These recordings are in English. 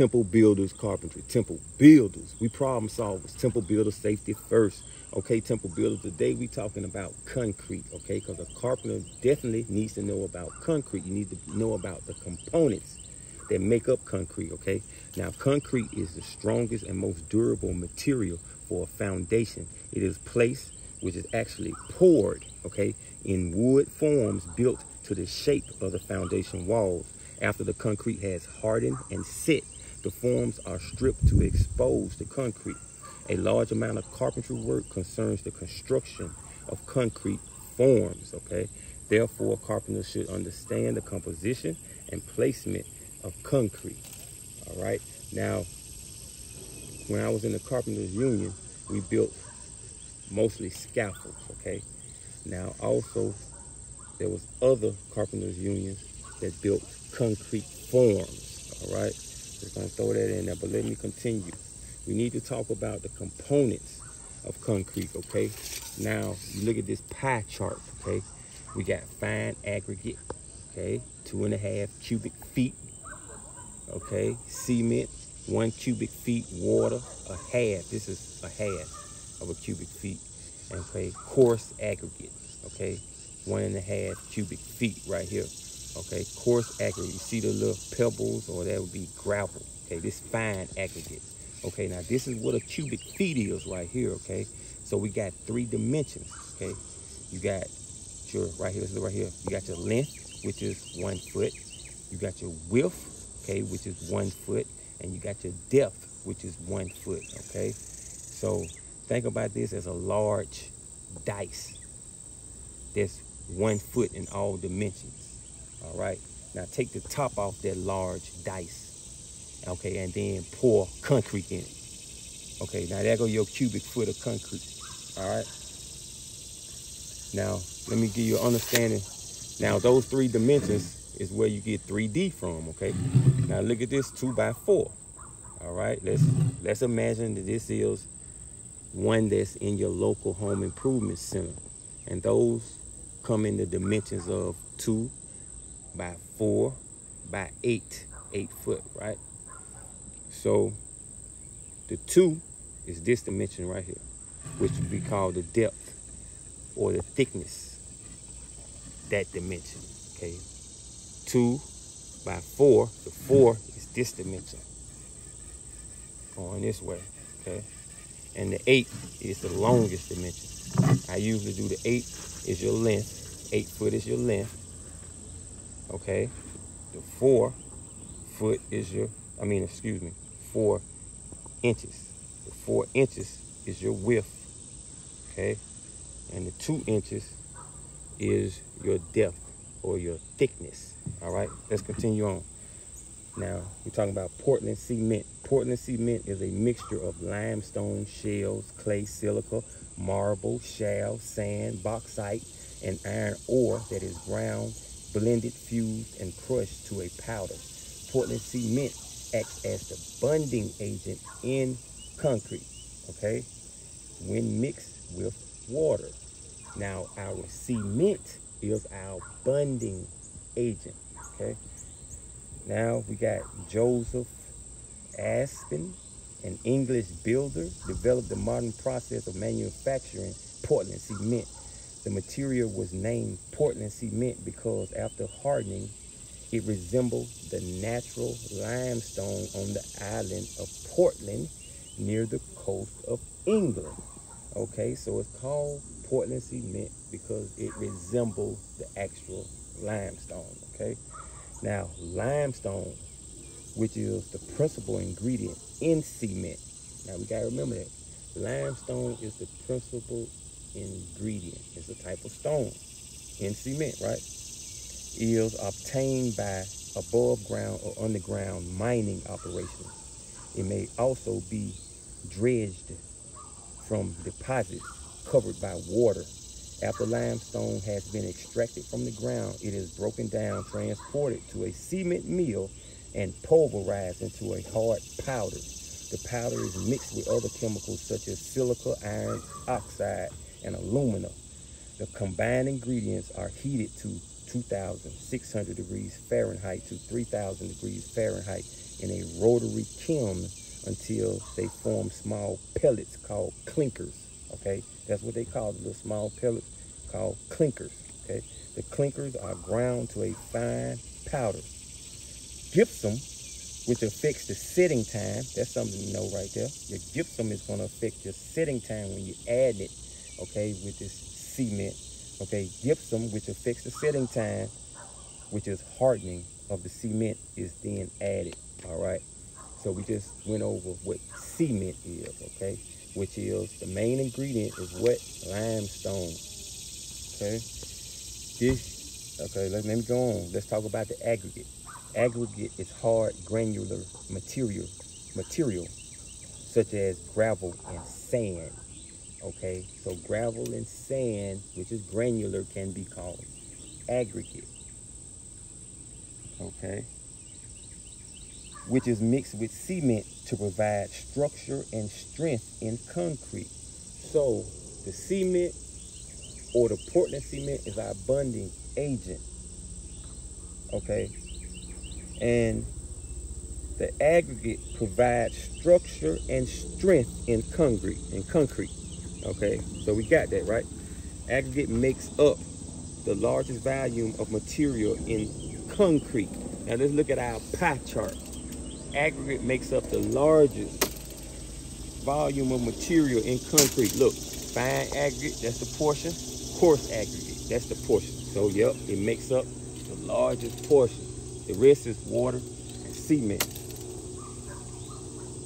Temple Builders Carpentry. Temple Builders. We problem solvers. Temple Builders safety first. Okay, Temple Builders. Today we talking about concrete. Okay, because a carpenter definitely needs to know about concrete. You need to know about the components that make up concrete. Okay, now concrete is the strongest and most durable material for a foundation. It is placed, which is actually poured. Okay, in wood forms built to the shape of the foundation walls. After the concrete has hardened and set, the forms are stripped to expose the concrete. A large amount of carpentry work concerns the construction of concrete forms, okay? Therefore, carpenters should understand the composition and placement of concrete, all right? Now, when I was in the Carpenters Union, we built mostly scaffolds, okay? Now, also, there was other Carpenters Unions that built concrete forms. All right, just gonna throw that in there, but let me continue. We need to talk about the components of concrete. Okay, now you look at this pie chart. Okay, we got fine aggregate. Okay, two and a half cubic feet. Okay, cement, one cubic feet. Water, a half. This is a half of a cubic feet. And okay, coarse aggregate. Okay, one and a half cubic feet right here. Okay, coarse aggregate. You see the little pebbles or that would be gravel. Okay, this fine aggregate. Okay, now this is what a cubic feet is right here. Okay, so we got three dimensions. Okay, you got your right here, this is right here. You got your length, which is one foot. You got your width, okay, which is one foot, and you got your depth, which is one foot. Okay, so think about this as a large dice. That's one foot in all dimensions. All right. Now take the top off that large dice. Okay, and then pour concrete in it. Okay, now there go your cubic foot of concrete. All right. Now let me give you an understanding. Now those three dimensions is where you get 3D from. Okay. Now look at this two by four. All right. Let's let's imagine that this is one that's in your local home improvement center, and those come in the dimensions of two by four by eight, eight foot, right? So the two is this dimension right here, which would be called the depth or the thickness, that dimension, okay? Two by four, the four is this dimension, going this way, okay? And the eight is the longest dimension. I usually do the eight is your length, eight foot is your length, okay? The four foot is your, I mean, excuse me, four inches. The four inches is your width, okay? And the two inches is your depth or your thickness, all right? Let's continue on. Now, we're talking about Portland cement. Portland cement is a mixture of limestone, shells, clay, silica, marble, shale, sand, bauxite, and iron ore that is ground blended, fused, and crushed to a powder. Portland cement acts as the bonding agent in concrete, okay, when mixed with water. Now, our cement is our bonding agent, okay? Now, we got Joseph Aspdin, an English builder, developed the modern process of manufacturing Portland cement the material was named Portland cement because after hardening, it resembled the natural limestone on the island of Portland near the coast of England. Okay, so it's called Portland cement because it resembles the actual limestone. Okay, now limestone, which is the principal ingredient in cement. Now we gotta remember that limestone is the principal ingredient. It's a type of stone in cement, right? Is obtained by above ground or underground mining operations. It may also be dredged from deposits covered by water. After limestone has been extracted from the ground, it is broken down, transported to a cement mill, and pulverized into a hard powder. The powder is mixed with other chemicals such as silica, iron oxide, and aluminum. The combined ingredients are heated to 2,600 degrees Fahrenheit to 3,000 degrees Fahrenheit in a rotary kiln until they form small pellets called clinkers. Okay, that's what they call the little small pellets called clinkers. Okay, the clinkers are ground to a fine powder. Gypsum, which affects the setting time, that's something to know right there. Your gypsum is going to affect your setting time when you add it, okay, with this cement. Okay, gypsum, which affects the setting time, which is hardening of the cement, is then added. All right. So we just went over what cement is, okay? Which is the main ingredient is what? Limestone. Okay. This, okay, let, let me go on. Let's talk about the aggregate. Aggregate is hard granular material, material such as gravel and sand. Okay, so gravel and sand, which is granular, can be called aggregate. Okay which is mixed with cement to provide structure and strength in concrete. So the cement or the Portland cement is our bonding agent. Okay. And the aggregate provides structure and strength in concrete. In concrete. Okay. So we got that, right? Aggregate makes up the largest volume of material in concrete. Now let's look at our pie chart aggregate makes up the largest volume of material in concrete. Look, fine aggregate, that's the portion. Coarse aggregate, that's the portion. So, yep, it makes up the largest portion. The rest is water and cement.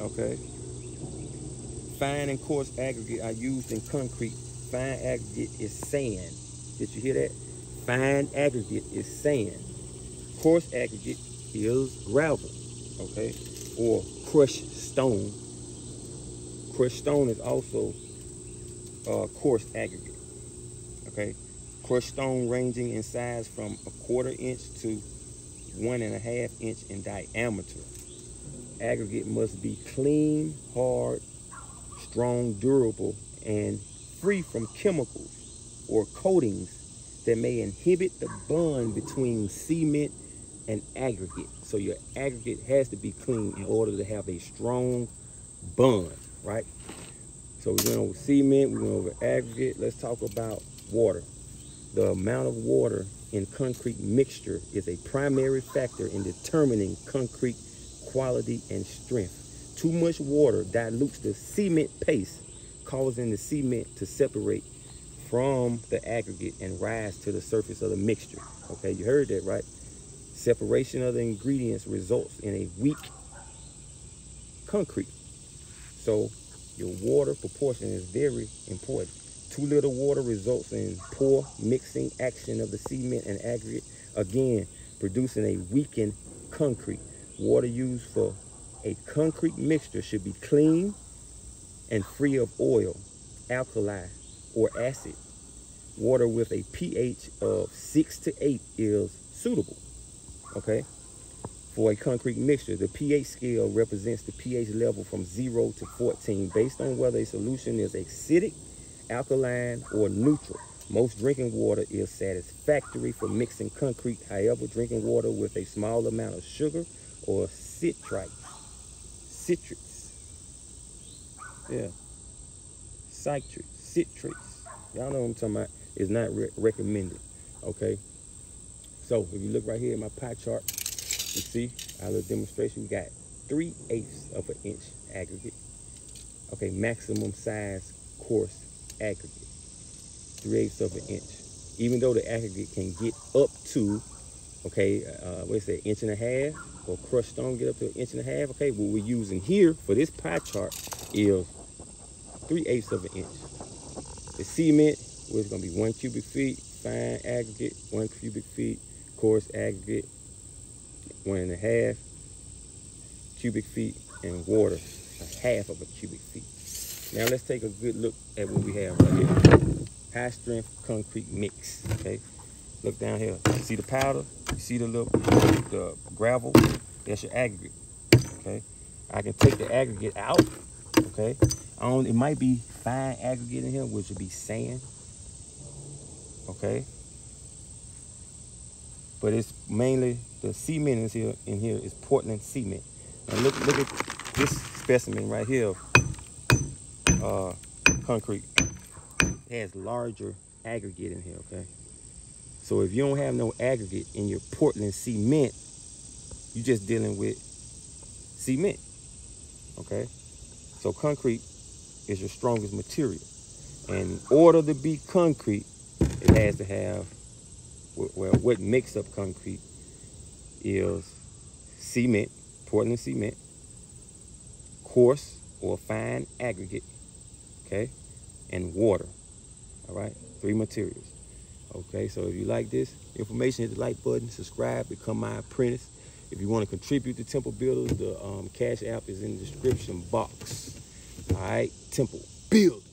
Okay. Fine and coarse aggregate are used in concrete. Fine aggregate is sand. Did you hear that? Fine aggregate is sand. Coarse aggregate is gravel okay? Or crushed stone. Crushed stone is also uh, coarse aggregate, okay? Crushed stone ranging in size from a quarter inch to one and a half inch in diameter. Aggregate must be clean, hard, strong, durable, and free from chemicals or coatings that may inhibit the bond between cement and aggregate. So your aggregate has to be clean in order to have a strong bond, right? So we went over cement, we went over aggregate. Let's talk about water. The amount of water in concrete mixture is a primary factor in determining concrete quality and strength. Too much water dilutes the cement paste, causing the cement to separate from the aggregate and rise to the surface of the mixture. Okay, you heard that, right? Separation of the ingredients results in a weak concrete. So your water proportion is very important. Too little water results in poor mixing action of the cement and aggregate, again, producing a weakened concrete. Water used for a concrete mixture should be clean and free of oil, alkali, or acid. Water with a pH of 6 to 8 is suitable okay? For a concrete mixture, the pH scale represents the pH level from 0 to 14 based on whether a solution is acidic, alkaline, or neutral. Most drinking water is satisfactory for mixing concrete. However, drinking water with a small amount of sugar or citrites, citrates, yeah, citrates, citrates, y'all know what I'm talking about, is not re recommended, okay? So if you look right here in my pie chart, you see our little demonstration, we got 3 eighths of an inch aggregate. Okay, maximum size coarse aggregate, 3 eighths of an inch. Even though the aggregate can get up to, okay, uh, what is that, inch and a half, or crushed stone get up to an inch and a half, okay, what we're using here for this pie chart is 3 eighths of an inch. The cement, was gonna be one cubic feet, fine aggregate, one cubic feet, coarse aggregate, one and a half cubic feet, and water, a half of a cubic feet. Now let's take a good look at what we have right here. High strength concrete mix, okay? Look down here, see the powder? You see the little, the gravel? That's your aggregate, okay? I can take the aggregate out, okay? It might be fine aggregate in here, which would be sand, okay? but it's mainly the cement is here in here is Portland cement. Now look look at this specimen right here, uh, concrete. It has larger aggregate in here, okay? So if you don't have no aggregate in your Portland cement, you're just dealing with cement, okay? So concrete is your strongest material. And in order to be concrete, it has to have, well, what makes up concrete is cement, Portland cement, coarse or fine aggregate, okay, and water, all right? Three materials, okay? So if you like this information, hit the like button, subscribe, become my apprentice. If you want to contribute to Temple Builders, the um, Cash App is in the description box. All right, Temple Builders.